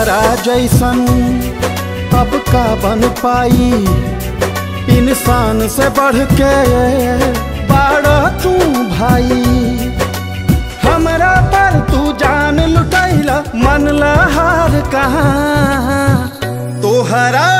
धरा जैसन अब का बन पाई? इंसान से बढ़ के बाड़ तू भाई। हमरा पर तू जान लुटैला मन कहा कहाँ? तोहरा